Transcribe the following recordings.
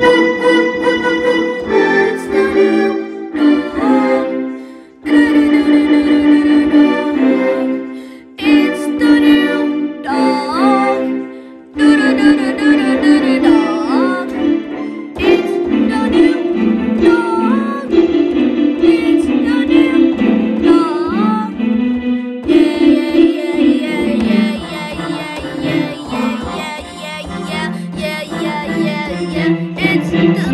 Thank you.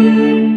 Música